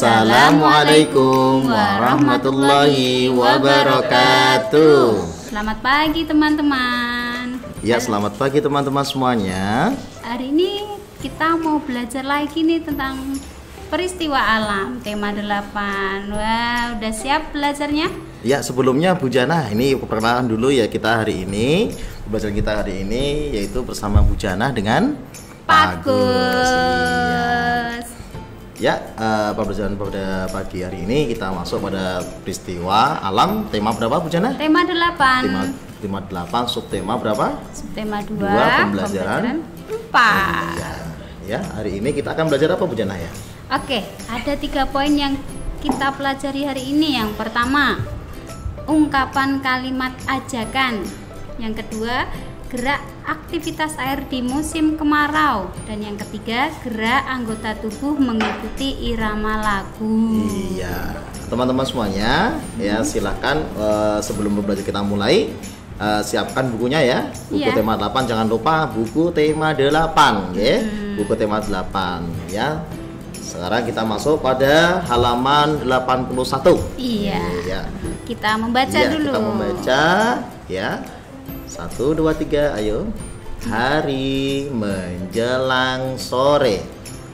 Assalamualaikum warahmatullahi wabarakatuh. Selamat pagi teman-teman. Ya, selamat pagi teman-teman semuanya. Hari ini kita mau belajar lagi nih tentang peristiwa alam tema 8. Wah, udah siap belajarnya? Ya, sebelumnya Bu Jana, ini perkenalan dulu ya kita hari ini. Pembelajaran kita hari ini yaitu bersama Bu Jana dengan Pak Gus. Iya. Ya, eh, pembelajaran pada pagi hari ini kita masuk pada peristiwa alam tema berapa Bu Jana? Tema 8. Tema tema 8 subtema berapa? Tema 2. Dua, pembelajaran. 4. Ya, ya, hari ini kita akan belajar apa Bu Jana ya? Oke, ada tiga poin yang kita pelajari hari ini. Yang pertama, ungkapan kalimat ajakan. Yang kedua, gerak aktivitas air di musim kemarau. Dan yang ketiga, gerak anggota tubuh mengikuti irama lagu. Iya, teman-teman semuanya, ya silakan eh, sebelum belajar kita mulai eh, siapkan bukunya ya. Buku Iya. tema 8 jangan lupa buku tema 8 ya. Buku tema 8 ya. Sekarang kita masuk pada halaman 81. Iya. Iya. Kita membaca Iya, dulu. Kita membaca ya. Satu, dua, tiga, ayo. Hari menjelang sore.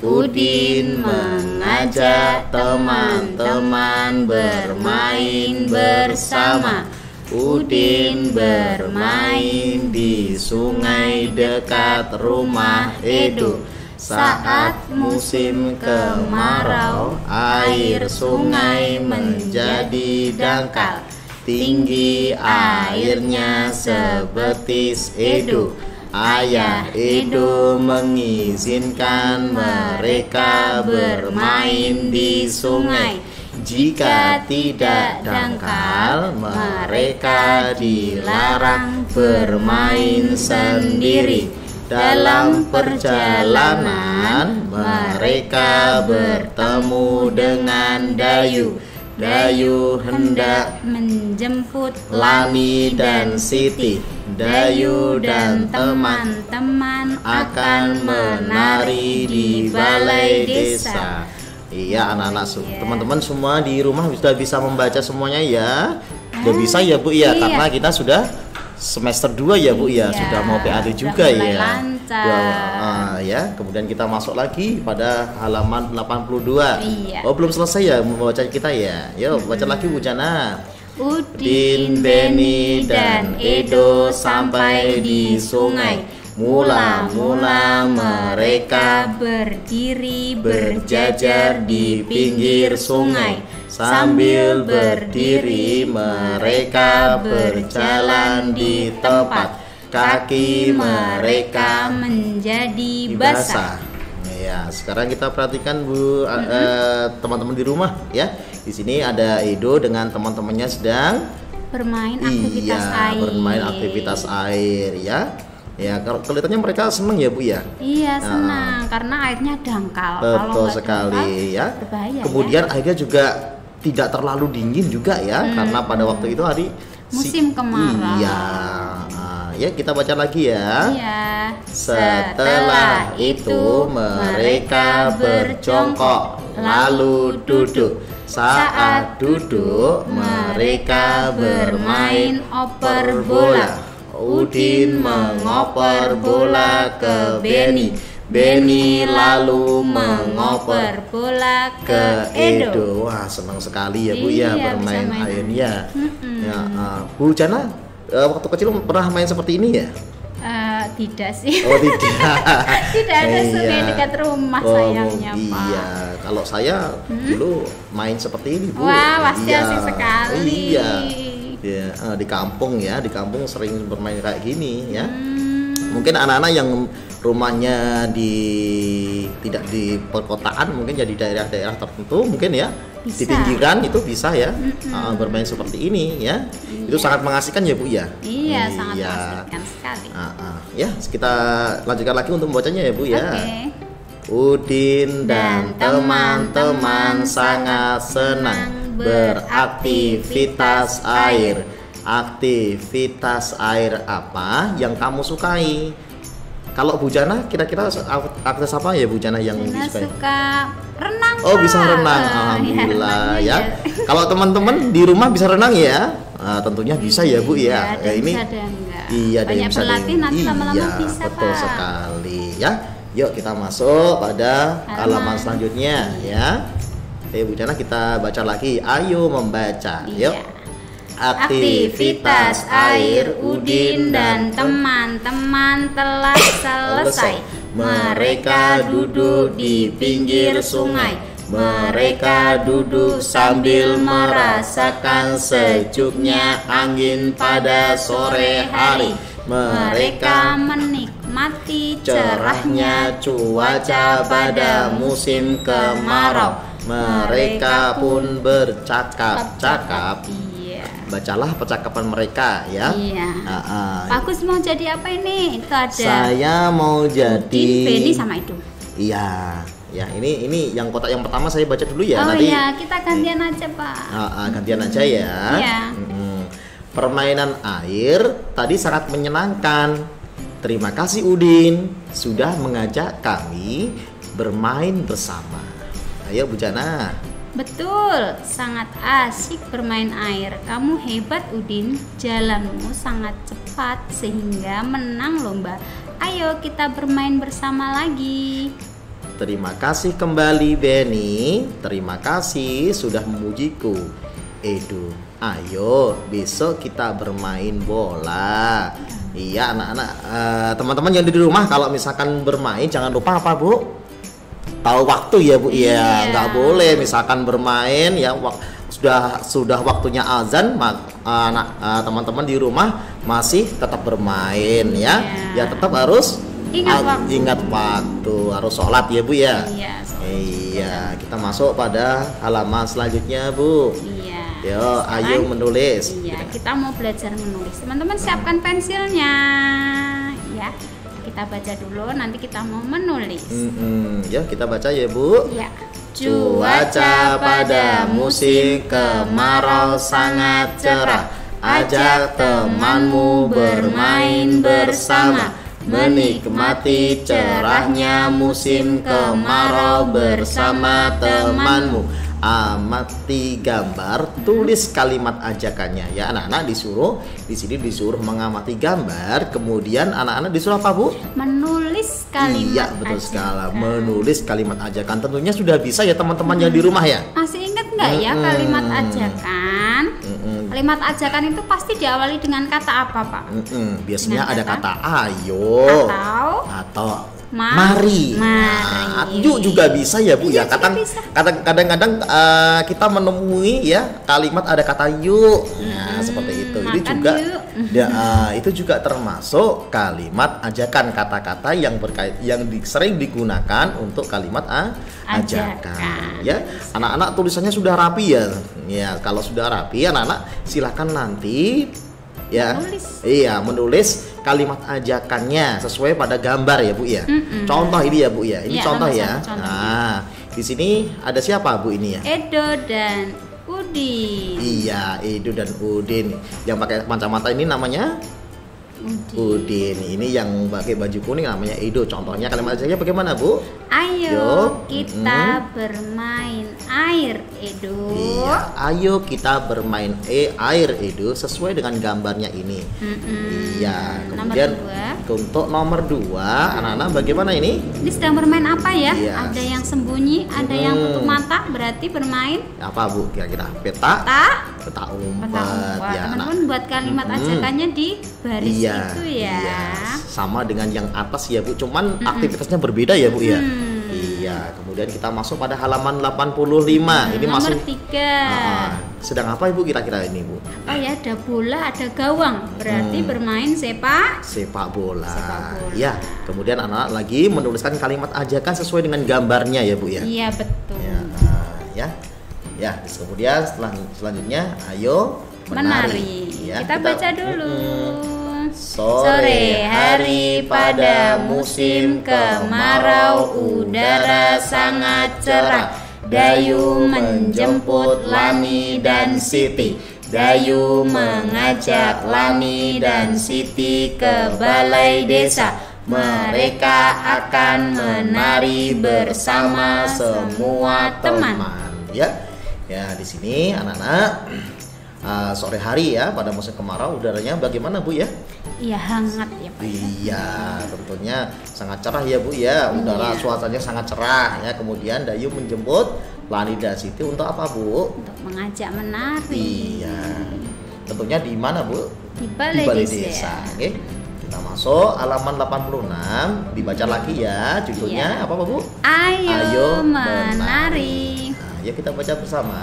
Udin mengajak teman-teman bermain bersama. Udin bermain di sungai dekat rumah Edo. Saat musim kemarau, air sungai menjadi dangkal. Tinggi airnya sebetis Edo. Ayah Edo mengizinkan mereka bermain di sungai. Jika tidak dangkal, mereka dilarang bermain sendiri. Dalam perjalanan, mereka bertemu dengan Dayu. Dayu hendak menjemput Lani dan Siti, Dayu dan teman teman-teman akan menari di balai desa. Iya anak-anak Iya. teman-teman semua di rumah sudah bisa membaca semuanya ya. Sudah bisa ya Bu ya Iya. karena kita sudah semester 2 ya Bu ya, Iya, sudah mau PAD juga ya. Ah, ya, kemudian kita masuk lagi pada halaman 82. Iya. Oh, belum selesai ya membaca kita ya. Yuk, baca lagi Bu Jana. Udin, Beni, dan Edo sampai di sungai. Mula-mula mereka berdiri berjajar di pinggir sungai. Sambil berdiri mereka berjalan di tempat kaki mereka menjadi basah. Ya, sekarang kita perhatikan Bu eh, teman-teman di rumah ya. Di sini ada Edo dengan teman-temannya sedang Bermain aktivitas iya, air. bermain aktivitas air ya. Ya, kalau kelihatannya mereka senang ya Bu ya. Iya Nah, senang karena airnya dangkal. Betul sekali dangkal, ya. Berbahaya Kemudian airnya juga tidak terlalu dingin juga ya, karena pada waktu itu hari si- Hmm. Musim kemarau. Iya. Ya kita baca lagi ya. Iya. Setelah itu mereka berjongkok lalu duduk. Saat duduk mereka bermain oper bola. Udin mengoper bola ke Beni. Beni lalu mengoper bola ke Edo. Wah, senang sekali ya Bu ya Iya, bermain bisa main. airnya. Ya, ah, Bu Jana eh, waktu kecil pernah main seperti ini ya? Eh, tidak sih. Oh tidak. tidak ada Iya. sungai dekat rumah Oh, sayangnya Pak. Hmm? Iya, kalau saya dulu main seperti ini bu. Wah, pasti Iya. asik sekali. Iya. Ya, eh, di kampung ya, di kampung sering bermain kayak gini ya. Hmm, Mungkin anak-anak yang rumahnya di tidak di perkotaan, mungkin jadi daerah-daerah tertentu, mungkin ya di Bisa. pinggiran itu bisa ya eh, bermain seperti ini ya. Itu sangat mengasihkan ya bu ya. iya, sangat Iya. mengasihkan sekali. Ah, ah. Ya, kita lanjutkan lagi untuk membacanya ya bu ya. Oke. Udin dan teman-teman sangat senang beraktivitas air. Aktivitas air apa yang kamu sukai? Kalau Bu Jana kira-kira aktivitas apa ya Bu Jana yang Jana disukai? suka renang Oh bisa renang, Ah, alhamdulillah ya. aja. Kalau teman-teman di rumah bisa renang ya? Ah, tentunya bisa ya Bu Iya, ya. Ya, yang ini bisa, ada yang enggak. iya ada yang bisa yang- nanti lama-lama iya, bisa betul Pak. sekali ya. Yuk kita masuk pada halaman Halaman. selanjutnya ya. Eh Bu Jana kita baca lagi. Ayo membaca. Iya. Yuk. Aktivitas air Udin dan teman-teman telah selesai. Mereka duduk di pinggir sungai. Mereka duduk sambil merasakan sejuknya angin pada sore hari. Mereka menikmati cerahnya cuaca pada musim kemarau. Mereka pun bercakap-cakap. Bacalah percakapan mereka ya. Iya. Ah, ah. Bagus mau jadi apa ini? Itu ada Saya mau jadi Beni sama itu. Iya, ya ini ini yang kotak yang pertama saya baca dulu ya. oh Nanti iya, kita gantian aja pak. Ah, ah, gantian aja ya. Iya. Mm-mm. Permainan air tadi sangat menyenangkan. Terima kasih Udin sudah mengajak kami bermain bersama. Ayo Bu Jana. Betul, sangat asik bermain air. Kamu hebat Udin, jalanmu sangat cepat sehingga menang lomba. Ayo kita bermain bersama lagi. Terima kasih kembali Benny. Terima kasih sudah memujiku. Edu, ayo besok kita bermain bola. Iya anak-anak, eh, teman-teman yang di rumah kalau misalkan bermain jangan lupa apa bu? Tahu waktu ya bu? Iya, Iya. nggak boleh misalkan bermain ya wak- sudah sudah waktunya azan anak eh, teman-teman di rumah masih tetap bermain ya. Iya. Ya tetap harus Ingat waktu. ingat waktu harus sholat ya bu ya. Iya, Iya, kita masuk pada halaman selanjutnya, Bu. iya. Yo, ayo menulis. Iya, kita mau belajar menulis. Teman-teman siapkan pensilnya. Ya, kita baca dulu. Nanti kita mau menulis. Mm-mm. Ya, kita baca ya, Bu. Ya. Cuaca pada musim kemarau sangat cerah. Ajak temanmu bermain bersama. Menikmati cerahnya musim kemarau bersama temanmu. Amati gambar, tulis kalimat ajakannya. Ya, anak-anak disuruh di sini disuruh mengamati gambar, kemudian anak-anak disuruh apa, Bu? Menulis kalimat iya, betul ajakan. sekali. Menulis kalimat ajakan. Tentunya sudah bisa ya teman-teman yang di rumah ya. Masih ingat nggak ya Mm-mm. kalimat ajakan? Mm-mm. Kalimat ajakan itu pasti diawali dengan kata apa, Pak? Mm-mm. Biasanya Dengan ada kata? kata ayo Atau atau Ma- mari. mari. Nah, yuk juga bisa ya Bu Iya, ya. Kadang kadang-kadang eh, kita menemui ya kalimat ada kata yuk. Nah, seperti itu. Ini juga yuk. ya, eh, itu juga termasuk kalimat ajakan kata-kata yang berkait yang di- sering digunakan untuk kalimat ah, ajakan. Ajakan. Ya, anak-anak tulisannya sudah rapi ya. Ya, kalau sudah rapi anak-anak silakan nanti ya Menulis. iya menulis kalimat ajakannya sesuai pada gambar ya bu ya Mm-mm. contoh ini ya bu ya ini Iya, contoh ya contoh. nah di sini ada siapa bu ini ya Edo dan Udin. iya Edo dan Udin yang pakai kacamata ini namanya Udin. Udin ini yang pakai baju kuning namanya Edo contohnya kalimat ajakannya bagaimana bu Ayo Yuk. kita bermain air, Edo. Iya, ayo kita bermain e air Edo sesuai dengan gambarnya ini. Mm-mm. Iya, Nomor kemudian dua. untuk nomor dua, anak-anak bagaimana ini? Ini sedang bermain apa ya? Iya. Ada yang sembunyi, ada yang Hmm. tutup mata, berarti bermain Apa bu? Kira-kira peta? Peta Peta umpet umpet. ya, anak. Teman-teman buat kalimat Mm-mm. ajakannya di baris Iya, itu ya. iya. sama dengan yang atas ya bu, cuman aktivitasnya berbeda ya bu ya. Hmm. Iya, kemudian kita masuk pada halaman 85. Ini Nomor masih tiga. Ah, sedang apa ibu kira-kira ini bu? Oh ya, ada bola, ada gawang. Berarti Hmm. bermain sepak. sepak bola. Sepak bola. Ya, kemudian anak-anak lagi menuliskan kalimat ajakan sesuai dengan gambarnya ya bu ya. Iya betul. Ya, kemudian setelah selanjutnya, ayo menari. Menari. Ya, kita, baca dulu. Sore hari pada musim kemarau udara sangat cerah. Dayu menjemput Lani dan Siti. Dayu mengajak Lani dan Siti ke balai desa. mereka akan menari bersama semua teman. Ya, ya di sini anak-anak uh, sore hari ya pada musim kemarau udaranya bagaimana bu ya? Iya hangat ya pak. Iya tentunya sangat cerah ya bu ya udara Iya. suasananya sangat cerah ya kemudian Dayu menjemput Lani dan Siti untuk apa bu? Untuk mengajak menari. Iya tentunya di mana bu? Di balai, desa. desa. Oke kita masuk halaman 86 dibaca lagi ya judulnya Iya. apa bu? Ayo, Ayo yuk kita baca bersama.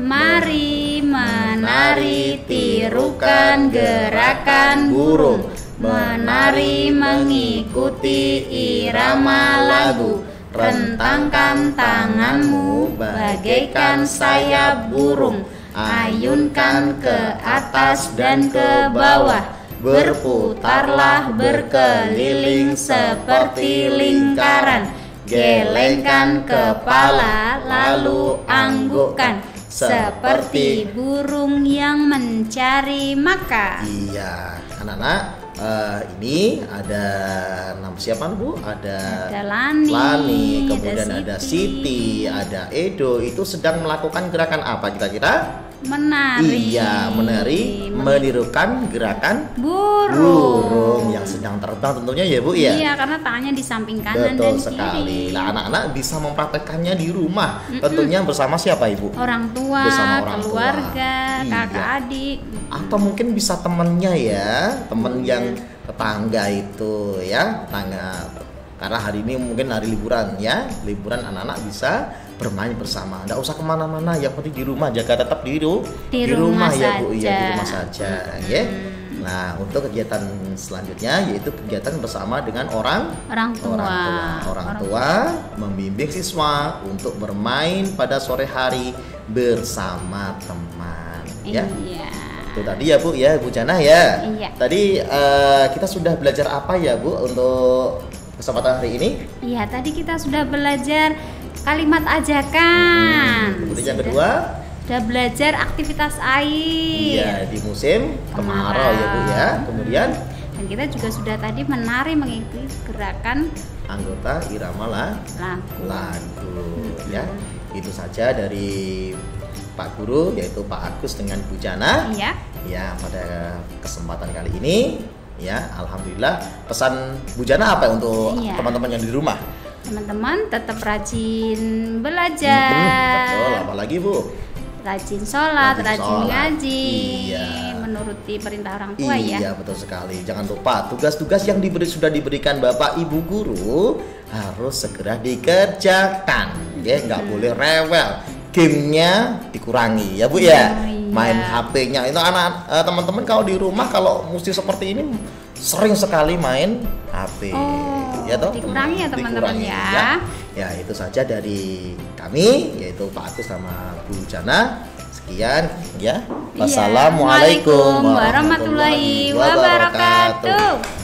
Mari menari tirukan gerakan burung. Menari mengikuti irama lagu. Rentangkan tanganmu bagaikan sayap burung. Ayunkan ke atas dan ke bawah. Berputarlah berkeliling seperti lingkaran Gelengkan kepala lalu anggukkan seperti burung yang mencari makan. Iya, anak-anak eh, ini ada nama siapa bu? Ada Ada Lani, Lani, ada kemudian ada Siti. Siti, ada Edo. Itu sedang melakukan gerakan apa kira-kira? Menari. Iya, menari, menirukan gerakan burung. burung yang sedang terbang tentunya ya bu ya. Iya, karena tangannya di samping kanan Betul dan sekali. kiri. Nah, anak-anak bisa mempraktekkannya di rumah. Tentunya bersama siapa ibu? Orang tua, Bersama orang tua. keluarga, Iya. kakak adik. atau mungkin bisa temennya ya temen yang tetangga itu ya tetangga karena hari ini mungkin hari liburan ya liburan anak-anak bisa bermain bersama nggak usah ke mana-mana yang penting di rumah jaga tetap di, ru- Di rumah ya bu iya di rumah saja ya nah untuk kegiatan selanjutnya yaitu kegiatan bersama dengan orang Orang tua. orang tua orang tua membimbing siswa untuk bermain pada sore hari bersama teman ya Iya. itu tadi ya Bu ya Bu Jana ya. Iya. Tadi eh, kita sudah belajar apa ya Bu untuk kesempatan hari ini? Iya, tadi kita sudah belajar kalimat ajakan. Kemudian yang kedua, Sudah belajar aktivitas air. iya di musim kemarau ya Bu ya. Kemudian Dan kita juga sudah tadi menari mengikuti gerakan anggota irama lah lagu. lagu ya. Itu saja dari Pak Guru yaitu Pak Agus dengan Bu Jana. Iya. Ya pada kesempatan kali ini ya alhamdulillah pesan Bu Jana apa untuk Iya. teman-teman yang di rumah? Teman-teman tetap rajin Hmm, belajar. betul, apalagi Bu? Rajin sholat, Rajin rajin, sholat. ngaji, Iya. menuruti perintah orang tua iya, ya. betul sekali. Jangan lupa tugas-tugas yang diberi sudah diberikan Bapak Ibu guru harus segera dikerjakan. Ya, nggak boleh rewel. Gamenya dikurangi ya Bu ya. Oh, iya. Main HP-nya itu anak eh, teman-teman kalau di rumah kalau mesti seperti ini sering sekali main HP. Oh, ya toh? dikurangi ya, teman-teman, Dikurangi, ya. Ya, itu saja dari kami yaitu Pak Agus sama Bu Jana. Sekian ya. Iya. Wassalamualaikum warahmatullahi wabarakatuh.